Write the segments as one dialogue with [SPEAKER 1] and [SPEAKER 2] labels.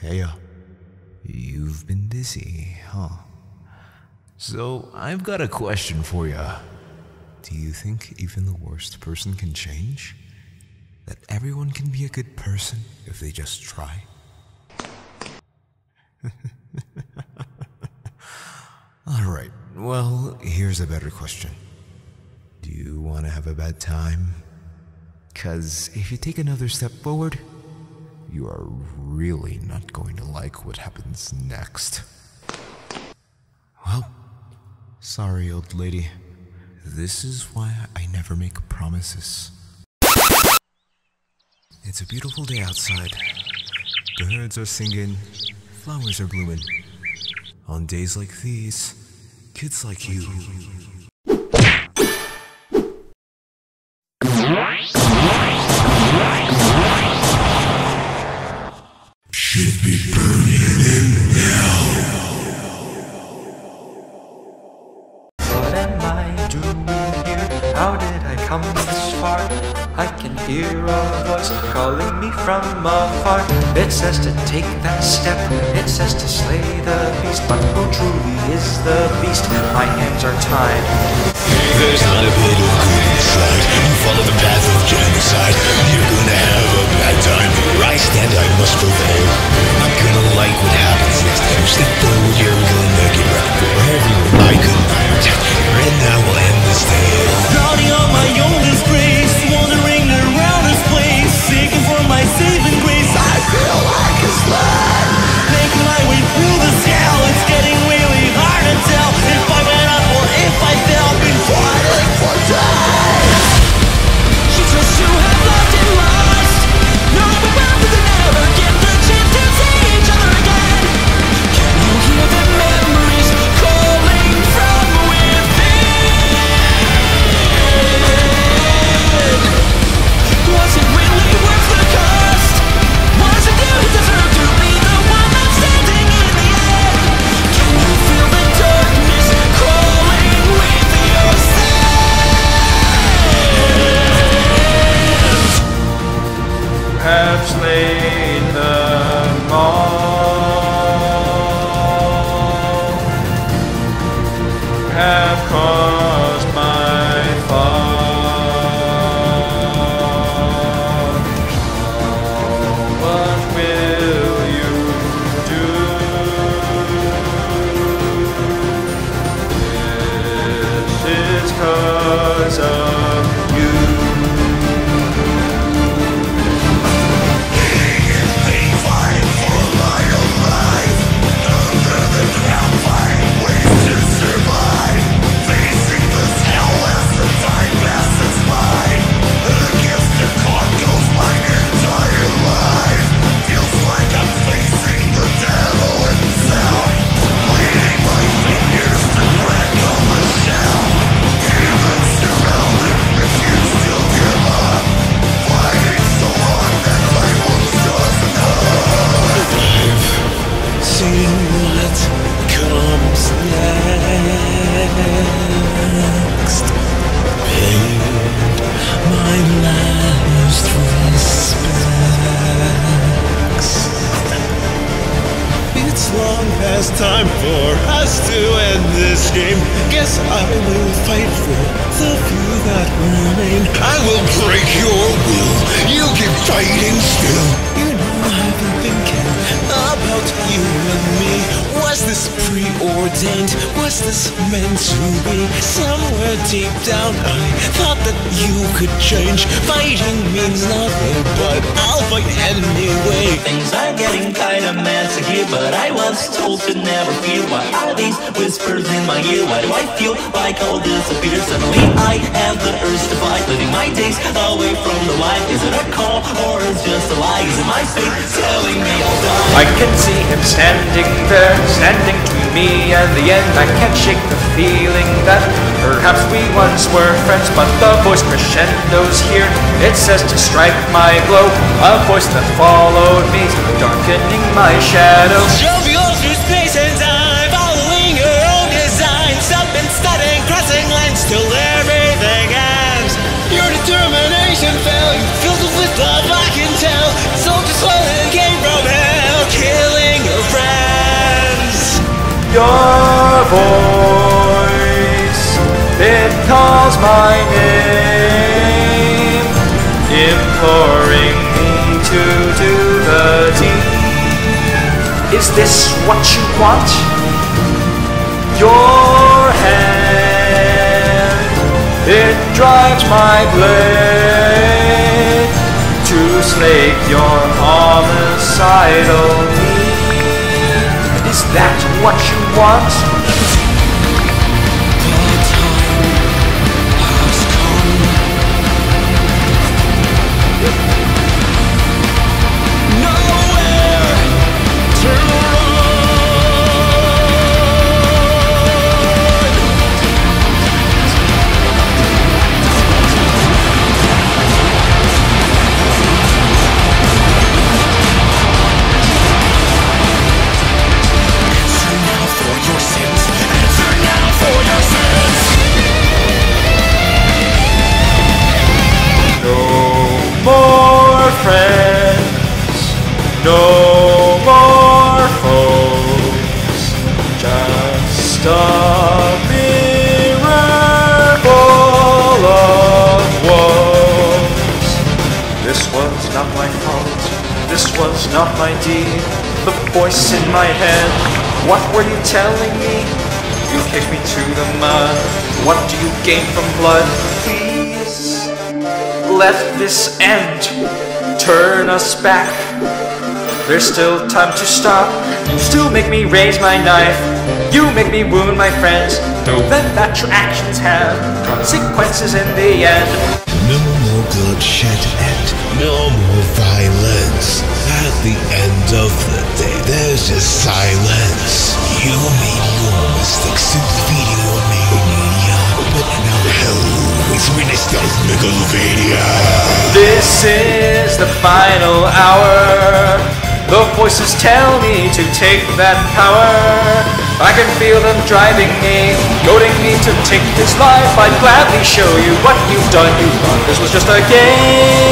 [SPEAKER 1] Hey, uh, you've been busy, huh? So, I've got a question for you. Do you think even the worst person can change? That everyone can be a good person if they just try? Alright, well, here's a better question. Do you want to have a bad time? Because if you take another step forward, you are really not going to like what happens next. Well, sorry, old lady. This is why I never make promises. It's a beautiful day outside. Birds are singing, flowers are blooming. On days like these, kids like you
[SPEAKER 2] me from afar. It says to take that step, it says to slay the beast. But who truly is the beast? My hands are tied.
[SPEAKER 3] There's not a bit of good inside. You follow the path of genocide. You're gonna have a bad time. Where I stand, I must prevail. Not gonna like what happens next. You step forward, you're gonna get wrecked. For everyone I could protect. And now we'll end this tale.
[SPEAKER 4] Drowning on my own this
[SPEAKER 3] meant to be? Somewhere deep down, I thought that you could change. Fighting means nothing, but I'll fight anyway.
[SPEAKER 4] Things are getting kinda mad to hear, but I was told to never fear. Why are these whispers in my ear? Why do I feel like all disappears? Suddenly I have the urge to fight, living my days away from the light. Is it a call or is it just a lie? Is it my fate telling me I'll die?
[SPEAKER 2] I can see him standing there, standing between me and the end. I can't shake the feeling that perhaps we once were friends, but the voice crescendos here. It says to strike my blow, a voice that followed me, darkening my shadow.
[SPEAKER 4] Drove you all through space and time, following your own design. Stop and crossing lines till everything ends. Your determination fell, you filled with love, I can tell. Soldiers swelling came from hell, killing.
[SPEAKER 2] Your voice, calls my name, imploring me to do the deed. Is this what you want? Your hand, it drives my blade to slake your homicidal need. Is that what you want? Not my fault, this was not my deed. The voice in my head, what were you telling me? You kicked me to the mud. What do you gain from blood? Please let this end. Turn us back. There's still time to stop. You still make me raise my knife. You make me wound my friends. Know then that your actions have consequences in the end.
[SPEAKER 3] Bloodshed and no more violence. At the end of the day, there's just silence. You made your mistakes in video mania, but now hell is witnessed of Megalovania.
[SPEAKER 2] This is the final hour. The voices tell me to take that power. I can feel them driving me, goading me to take this life. I'd gladly show you what you've done. Just a game.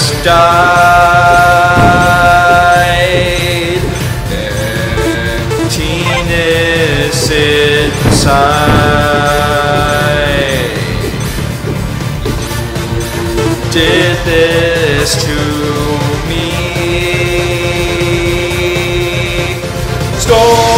[SPEAKER 2] Has died. Emptiness inside. Did this to me. Stole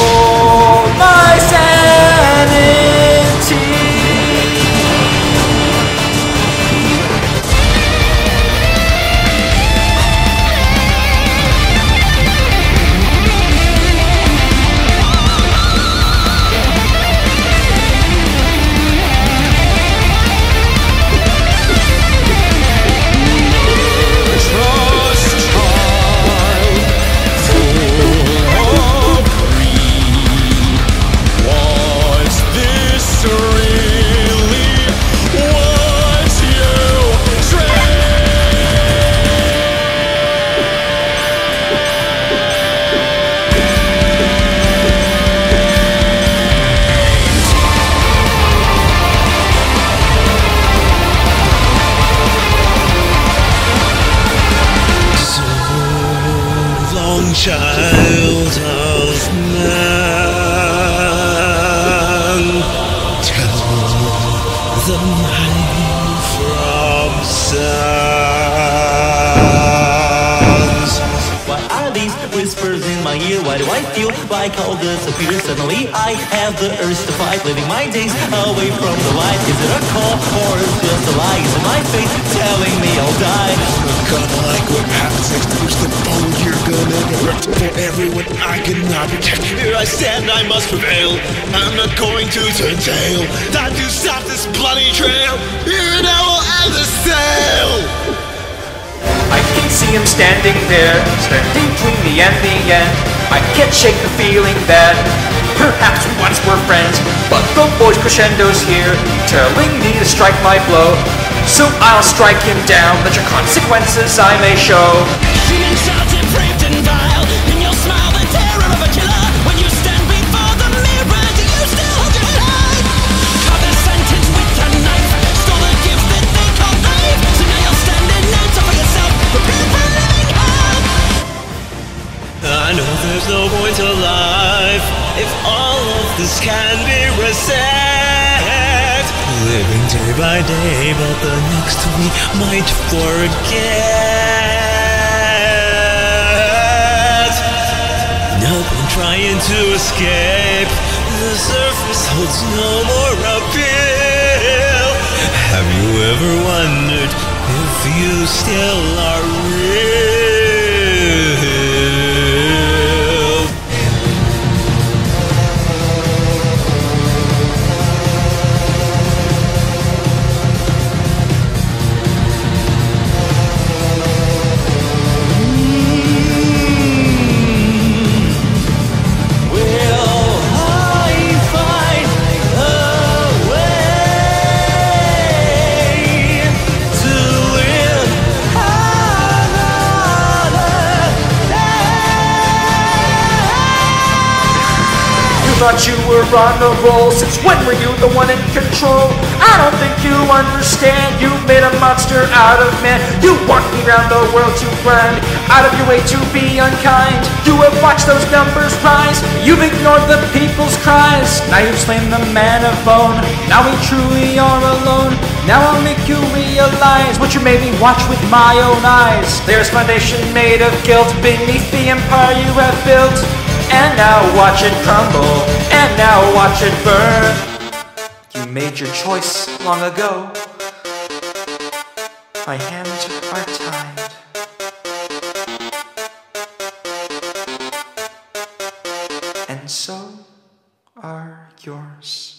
[SPEAKER 3] child of man, tell the man from suns.
[SPEAKER 4] What are these whispers in my ear? Why do I feel like all disappears? Suddenly I have the urge to fight, living my days away from the light. Is it a call or is just a lie? Is it my fate telling me I'll die?
[SPEAKER 3] Gonna like what happens next. To the bone You're gonna ripped for everyone I cannot protect Here I stand, I must prevail. I'm not going to turn tail. Time to stop this bloody trail. Here and now will end the sail
[SPEAKER 2] I can see him standing there, standing between me and the end. I can't shake the feeling that perhaps we once were friends, but the voice crescendo's here, telling me to strike my blow. So I'll strike him down, let your consequences I may show.
[SPEAKER 3] There's no point to life if all of this can be reset. Living day by day, but the next we might forget. No point trying to escape. The surface holds no more appeal. Have you ever wondered if you still are real?
[SPEAKER 2] Were roll, since when were you the one in control? I don't think you understand, you made a monster out of man. You walked me around the world to grind, out of your way to be unkind. You have watched those numbers rise, you've ignored the people's cries. Now you've slain the man of bone, now we truly are alone. Now I'll make you realize what you made me watch with my own eyes. There's foundation made of guilt beneath the empire you have built. And now watch it crumble, and now watch it burn. You made your choice long ago. My hands are tied. And so are yours.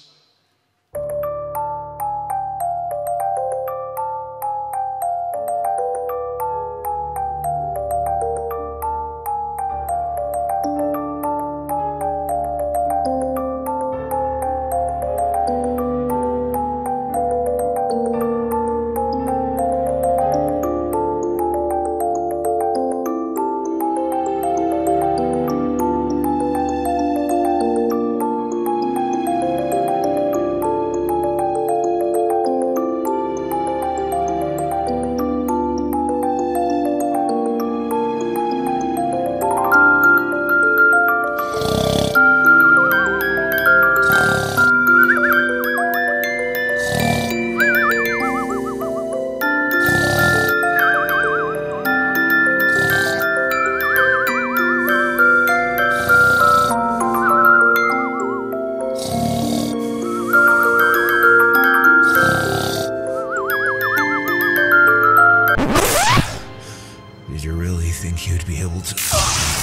[SPEAKER 1] Did you really think you'd be able to?